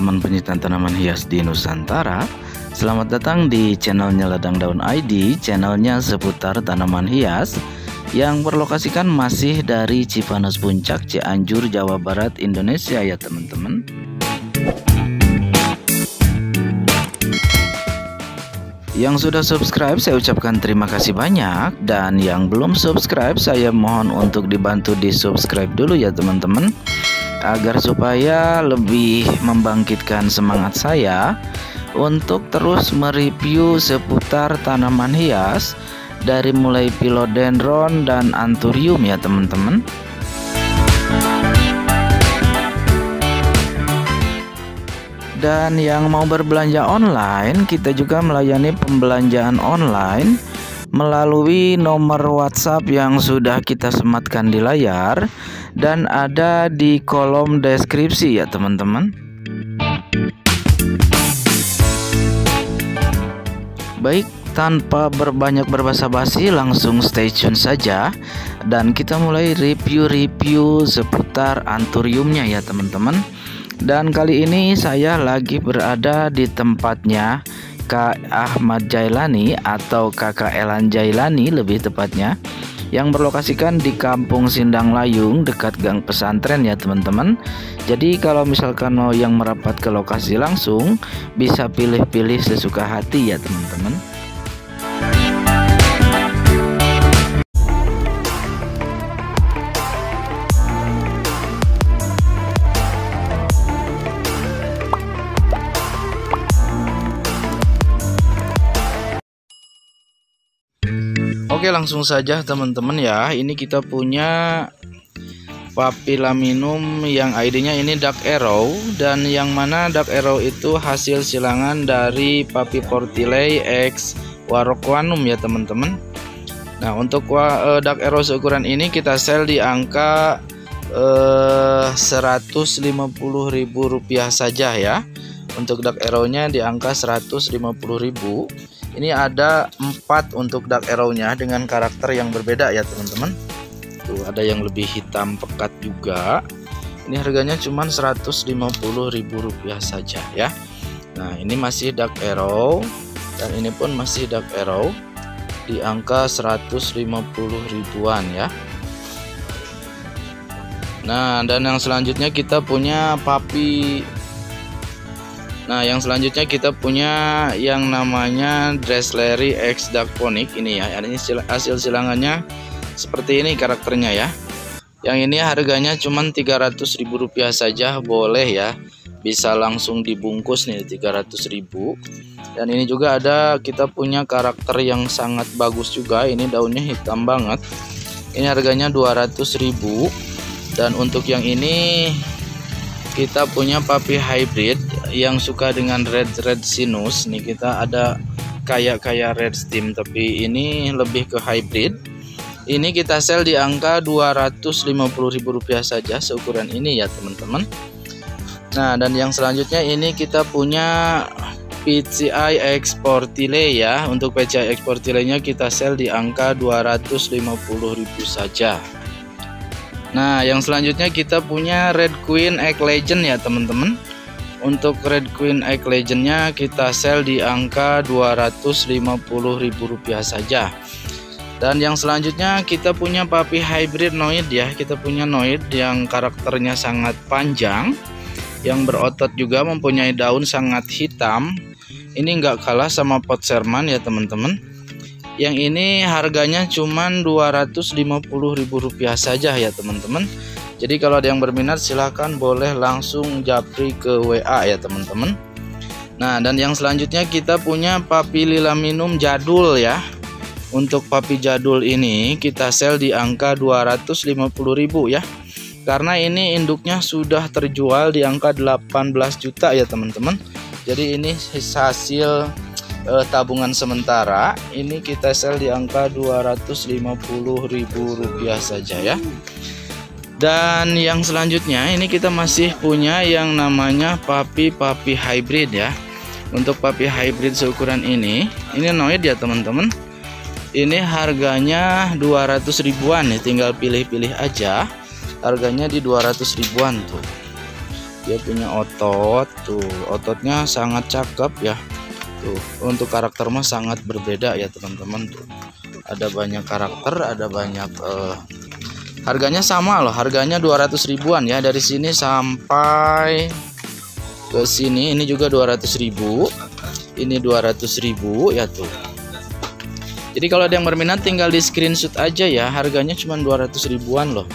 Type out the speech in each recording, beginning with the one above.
teman-teman pencinta tanaman hias di Nusantara. Selamat datang di channelnya Ladang Daun ID Channelnya seputar tanaman hias Yang berlokasikan masih dari Cipanas Puncak, Cianjur, Jawa Barat, Indonesia ya teman-teman. Yang sudah subscribe saya ucapkan terima kasih banyak. Dan yang belum subscribe saya mohon untuk dibantu di subscribe dulu ya teman-teman agar supaya lebih membangkitkan semangat saya untuk terus mereview seputar tanaman hias dari mulai philodendron dan anthurium ya teman-teman. Dan yang mau berbelanja online, kita juga melayani pembelanjaan online melalui nomor WhatsApp yang sudah kita sematkan di layar dan ada di kolom deskripsi ya teman-teman. Baik, tanpa berbanyak berbasa-basi langsung stay tune saja dan kita mulai review-review seputar anthuriumnya ya teman-teman. Dan kali ini saya lagi berada di tempatnya Kak Ahmad Jailani atau Kakak Elan Jailani lebih tepatnya yang berlokasikan di Kampung Sindang Layung dekat Gang Pesantren ya teman-teman. Jadi kalau misalkan mau yang merapat ke lokasi langsung bisa pilih-pilih sesuka hati ya teman-teman. Oke langsung saja teman-teman ya. Ini kita punya Papilaminum yang ID-nya ini Dark Arrow Dan yang mana Dark Arrow itu hasil silangan dari Papi Portilei X Warokwanum ya teman-teman. Nah untuk uh, Dark Arrow seukuran ini kita sell di angka uh, Rp150.000 saja ya. Untuk Dark Arrow-nya di angka Rp150.000 ini ada empat untuk dark arrow-nya dengan karakter yang berbeda ya teman-teman. Tuh ada yang lebih hitam pekat juga. Ini harganya cuma Rp150.000 saja ya. Nah ini masih dark arrow dan ini pun masih dark arrow di angka 150 ribuan ya. Nah dan yang selanjutnya kita punya papi Nah, yang selanjutnya kita punya yang namanya Dressleri X Darkponic ini ya. Ini hasil silangannya seperti ini karakternya ya. Yang ini harganya cuma Rp300.000 saja, boleh ya. Bisa langsung dibungkus nih Rp300.000. Dan ini juga ada kita punya karakter yang sangat bagus juga. Ini daunnya hitam banget. Ini harganya Rp200.000. Dan untuk yang ini kita punya papi hybrid yang suka dengan red red sinus nih kita ada kayak kayak red steam tapi ini lebih ke hybrid. Ini kita sell di angka Rp250.000 saja seukuran ini ya teman-teman. Nah dan yang selanjutnya ini kita punya PCI Exportile ya. Untuk PCI Exportile nya kita sell di angka Rp250.000 saja. Nah, yang selanjutnya kita punya Red Queen Egg Legend ya, teman-teman. Untuk Red Queen Egg Legendnya kita sell di angka Rp250.000 saja. Dan yang selanjutnya kita punya Papi Hybrid Noid ya. Kita punya Noid yang karakternya sangat panjang, yang berotot juga mempunyai daun sangat hitam. Ini nggak kalah sama Pot Sherman ya, teman-teman yang ini harganya cuma Rp250.000 saja ya teman-teman jadi kalau ada yang berminat silahkan boleh langsung japri ke WA ya teman-teman. Nah dan yang selanjutnya kita punya papi lilaminum jadul ya. Untuk papi jadul ini kita sell di angka 250.000 ya. Karena ini induknya sudah terjual di angka 18 juta ya teman-teman. Jadi ini hasil uh, tabungan sementara. Ini kita sell di angka Rp250.000 saja ya dan yang selanjutnya ini kita masih punya yang namanya papi-papi hybrid ya. Untuk papi hybrid seukuran ini ini noid ya teman-teman. Ini harganya 200 ribuan ya tinggal pilih-pilih aja. Harganya di 200 ribuan tuh. Dia punya otot tuh. Ototnya sangat cakep ya. Tuh untuk karakter mah sangat berbeda ya teman-teman. Tuh ada banyak karakter ada banyak uh, harganya sama loh harganya 200 ribuan ya dari sini sampai ke sini ini juga 200 ribu ini 200 ribu ya tuh. Jadi kalau ada yang berminat tinggal di screenshot aja ya harganya cuma 200 ribuan loh.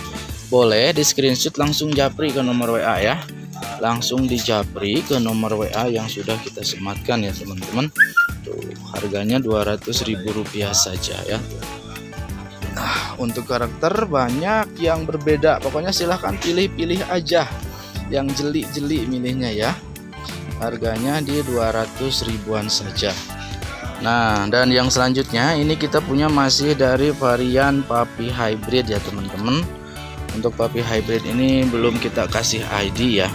Boleh di screenshot langsung japri ke nomor WA ya. Langsung di japri ke nomor WA yang sudah kita sematkan ya teman-teman. Tuh harganya 200 ribu rupiah saja ya. Nah untuk karakter banyak yang berbeda. Pokoknya silahkan pilih-pilih aja yang jeli-jeli milihnya ya. Harganya di 200 ribuan saja. Nah dan yang selanjutnya ini kita punya masih dari varian papi hybrid ya teman-teman. Untuk papi hybrid ini belum kita kasih ID ya.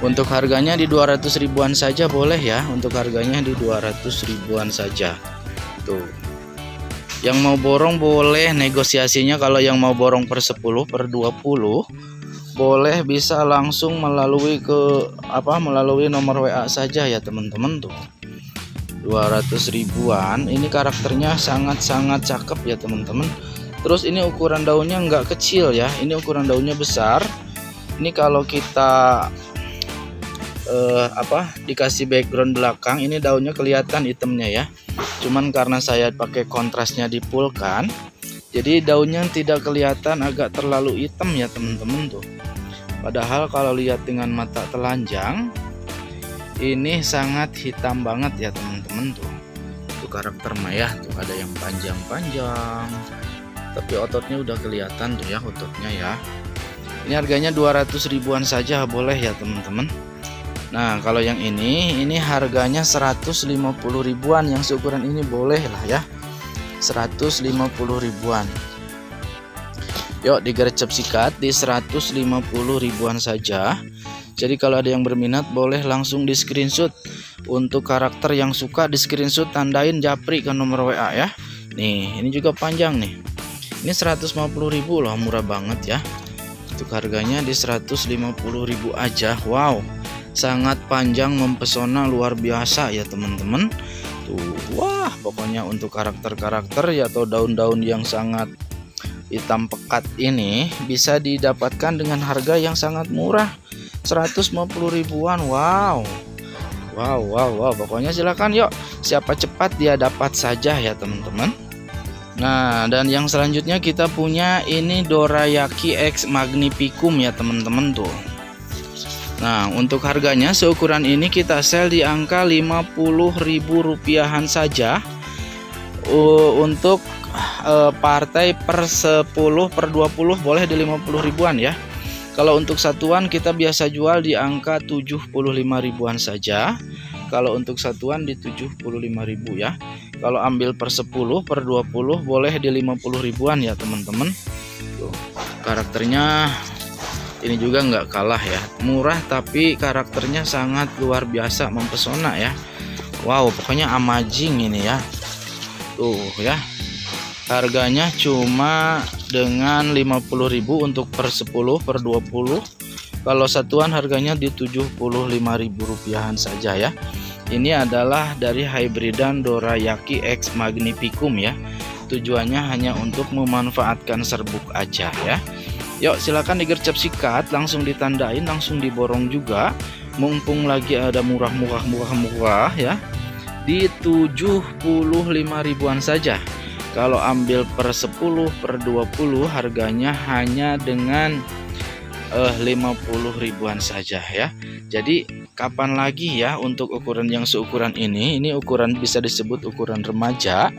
Untuk harganya di 200 ribuan saja boleh ya. Untuk harganya di 200 ribuan saja. Tuh yang mau borong boleh negosiasinya kalau yang mau borong per 10 per 20 boleh bisa langsung melalui ke apa melalui nomor WA saja ya teman-teman tuh. 200 ribuan ini karakternya sangat-sangat cakep ya teman-teman. Terus ini ukuran daunnya enggak kecil ya ini ukuran daunnya besar. Ini kalau kita eh, apa dikasih background belakang ini daunnya kelihatan hitamnya ya. Cuman karena saya pakai kontrasnya dipulkan jadi daunnya tidak kelihatan agak terlalu hitam ya teman-teman tuh. Padahal kalau lihat dengan mata telanjang ini sangat hitam banget ya teman-teman tuh. Itu karakter maya tuh. Ada yang panjang-panjang tapi ototnya udah kelihatan tuh ya ototnya ya. Ini harganya 200 ribuan saja boleh ya teman-teman Nah kalau yang ini ini harganya 150 ribuan. Yang seukuran ini boleh lah ya. 150 ribuan. Yuk digercep sikat di 150 ribuan saja. Jadi kalau ada yang berminat boleh langsung di screenshot untuk karakter yang suka di screenshot tandain japri ke nomor WA ya. Nih ini juga panjang nih. Ini 150.000 loh murah banget ya. Untuk harganya di 150.000 aja. Wow sangat panjang mempesona luar biasa ya teman-teman. Tuh wah pokoknya untuk karakter-karakter ya atau daun-daun yang sangat hitam pekat ini bisa didapatkan dengan harga yang sangat murah. 150 ribuan wow. Wow wow wow. Pokoknya silahkan yuk siapa cepat dia dapat saja ya teman-teman. Nah dan yang selanjutnya kita punya ini Dorayaki X Magnificum ya teman-teman tuh Nah untuk harganya seukuran ini kita sell di angka 50.000 rupiahan saja uh, Untuk uh, partai per 10 per 20 boleh di 50 ribuan ya kalau untuk satuan kita biasa jual di angka 75 ribuan saja. Kalau untuk satuan di 75 ribu ya. Kalau ambil per 10 per 20 boleh di 50 ribuan ya teman-teman. Karakternya ini juga nggak kalah ya. Murah tapi karakternya sangat luar biasa mempesona ya. Wow, pokoknya amazing ini ya. Tuh ya harganya cuma dengan 50.000 untuk per 10 per 20 kalau satuan harganya di 75.000 rupiahan saja ya ini adalah dari hybridan Dorayaki X Magnificum ya tujuannya hanya untuk memanfaatkan serbuk aja ya yuk silakan digercep sikat langsung ditandain langsung diborong juga. Mumpung lagi ada murah-murah murah-murah ya. Di 75 ribuan saja. Kalau ambil per 10 per 20 harganya hanya dengan eh, 50 ribuan saja ya. Jadi kapan lagi ya untuk ukuran yang seukuran ini? Ini ukuran bisa disebut ukuran remaja.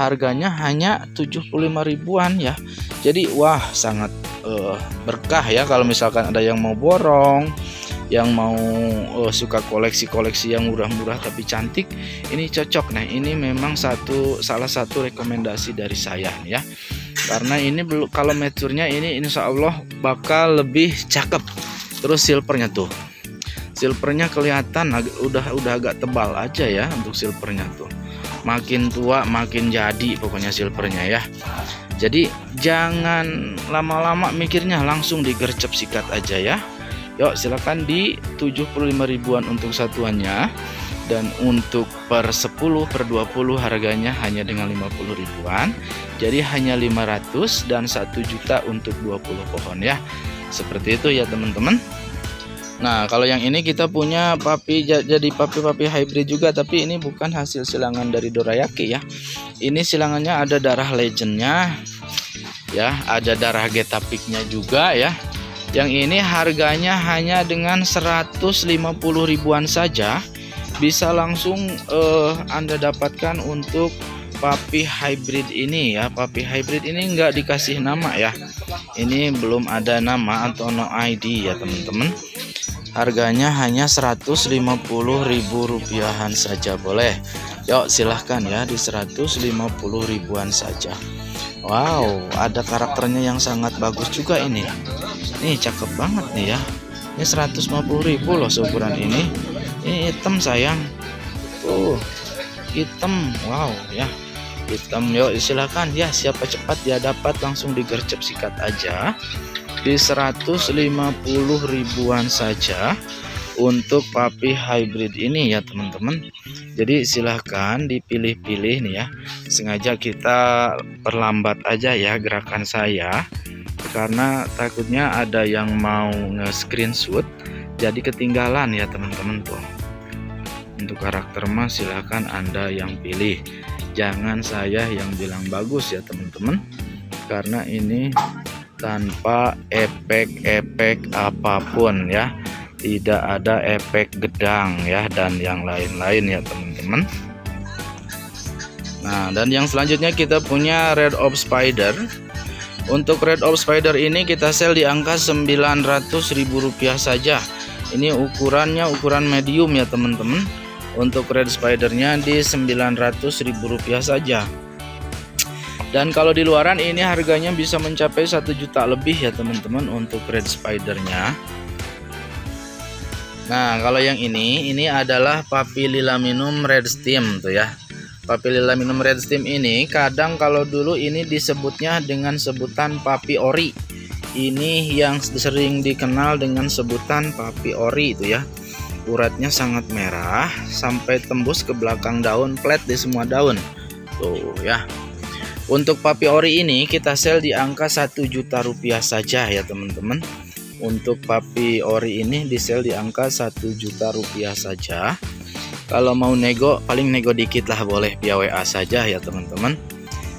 Harganya hanya 75 ribuan ya. Jadi wah sangat uh, berkah ya kalau misalkan ada yang mau borong yang mau uh, suka koleksi-koleksi yang murah-murah tapi cantik ini cocok. Nah ini memang satu salah satu rekomendasi dari saya ya. Karena ini belum kalau maturnya ini insya Allah bakal lebih cakep. Terus silvernya tuh. Silvernya kelihatan udah udah agak tebal aja ya untuk silvernya tuh makin tua makin jadi pokoknya silvernya ya. Jadi jangan lama-lama mikirnya langsung digercep sikat aja ya. Yuk silakan di 75 ribuan untuk satuannya. Dan untuk per 10 per 20 harganya hanya dengan 50 ribuan. Jadi hanya 500 dan 1 juta untuk 20 pohon ya. Seperti itu ya teman-teman Nah kalau yang ini kita punya papi jadi papi-papi hybrid juga tapi ini bukan hasil silangan dari Dorayaki ya. Ini silangannya ada darah legendnya ya ada darah getapiknya juga ya. Yang ini harganya hanya dengan 150 ribuan saja. Bisa langsung uh, Anda dapatkan untuk papi hybrid ini ya. Papi hybrid ini enggak dikasih nama ya. Ini belum ada nama atau no ID ya teman-teman harganya hanya 150.000 rupiahan saja. Boleh? Yuk silahkan ya di 150 ribuan saja. Wow ada karakternya yang sangat bagus juga ini. Nih cakep banget nih ya. Ini 150.000 loh seukuran ini. Ini hitam sayang. Tuh hitam. Wow ya. Hitam yuk silakan. Ya siapa cepat dia dapat langsung digercep sikat aja di 150 ribuan saja untuk papi hybrid ini ya teman-teman. Jadi silahkan dipilih-pilih nih ya. Sengaja kita perlambat aja ya gerakan saya karena takutnya ada yang mau nge-screenshot jadi ketinggalan ya teman-teman tuh. Untuk karakter mas silahkan anda yang pilih. Jangan saya yang bilang bagus ya teman-teman. Karena ini tanpa efek-efek apa pun ya. Tidak ada efek gedang ya dan yang lain-lain ya teman-teman. Nah dan yang selanjutnya kita punya Red of Spider. Untuk Red of Spider ini kita sell di angka 900.000 rupiah saja. Ini ukurannya ukuran medium ya teman-teman. Untuk red spidernya di Rp900.000 saja dan kalau di luaran ini harganya bisa mencapai satu juta lebih ya teman-teman untuk red spidernya. Nah kalau yang ini ini adalah papililaminum red steam tuh ya. Papililaminum red steam ini kadang kalau dulu ini disebutnya dengan sebutan papi ori. Ini yang sering dikenal dengan sebutan papi ori itu ya. Uratnya sangat merah sampai tembus ke belakang daun plat di semua daun. Tuh ya untuk papi ori ini kita sell di angka 1 juta rupiah saja ya teman-teman. Untuk papi ori ini di sell di angka 1 juta rupiah saja. Kalau mau nego paling nego dikit lah boleh via WA saja ya teman-teman.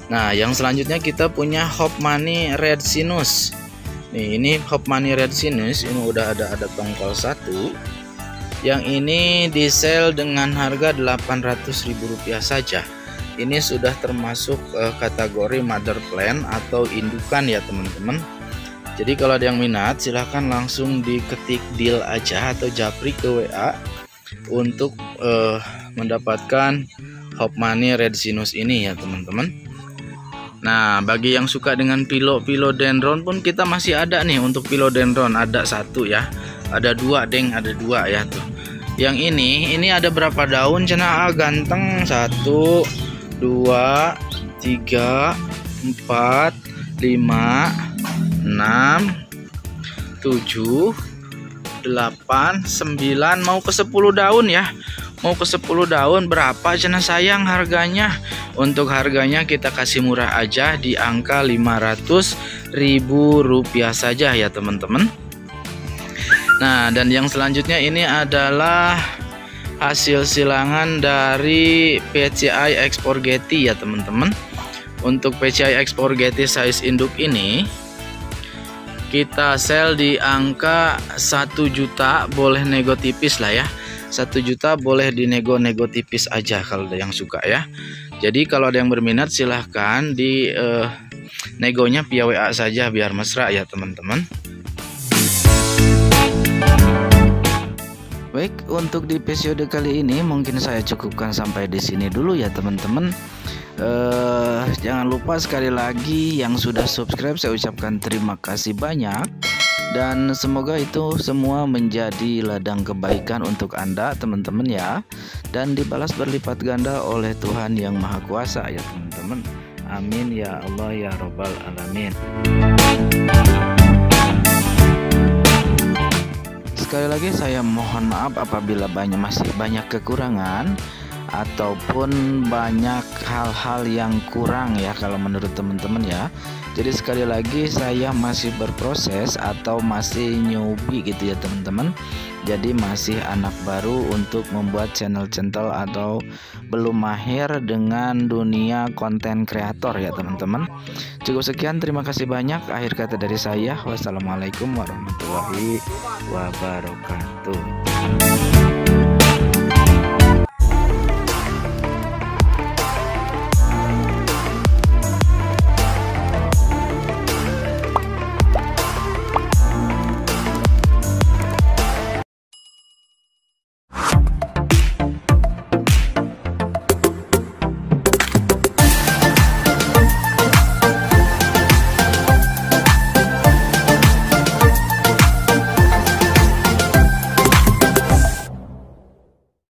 Nah yang selanjutnya kita punya Hop Money Red Sinus. Nih ini hop money red sinus ini udah ada ada tongkol satu. Yang ini di sale dengan harga Rp800.000 saja ini sudah termasuk uh, kategori mother plan atau indukan ya teman-teman jadi kalau ada yang minat silahkan langsung diketik deal aja atau japri ke WA untuk uh, mendapatkan hop money red sinus ini ya teman-teman Nah, bagi yang suka dengan pilo dendron pun kita masih ada nih untuk dendron ada satu ya. Ada dua, deng, ada dua ya tuh. Yang ini, ini ada berapa daun? Cina ah, ganteng. Satu, dua, tiga, empat, lima, enam, tujuh, delapan, sembilan, mau ke sepuluh daun ya. Mau ke 10 daun berapa cina sayang harganya? Untuk harganya kita kasih murah aja di angka 500 ribu rupiah saja ya teman-teman. Nah dan yang selanjutnya ini adalah hasil silangan dari PCI ekspor Getty ya teman-teman. Untuk PCI ekspor Getty size induk ini kita sell di angka 1 juta boleh nego tipis lah ya. Satu juta boleh dinego-nego tipis aja kalau ada yang suka ya. Jadi kalau ada yang berminat silahkan di uh, negonya via WA saja biar mesra ya teman-teman Baik, untuk di episode kali ini mungkin saya cukupkan sampai di sini dulu ya teman-teman. Uh, jangan lupa sekali lagi yang sudah subscribe saya ucapkan terima kasih banyak. Dan semoga itu semua menjadi ladang kebaikan untuk Anda teman-teman ya. Dan dibalas berlipat ganda oleh Tuhan yang Maha Kuasa ya teman-teman. Amin ya Allah ya robbal alamin sekali lagi saya mohon maaf apabila banyak masih banyak kekurangan ataupun banyak hal-hal yang kurang ya kalau menurut teman-teman ya. Jadi sekali lagi saya masih berproses atau masih newbie gitu ya teman-teman. Jadi masih anak baru untuk membuat channel-channel atau belum mahir dengan dunia konten kreator ya teman-teman. Cukup sekian terima kasih banyak akhir kata dari saya. Wassalamualaikum warahmatullahi wabarakatuh.